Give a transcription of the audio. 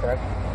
correct?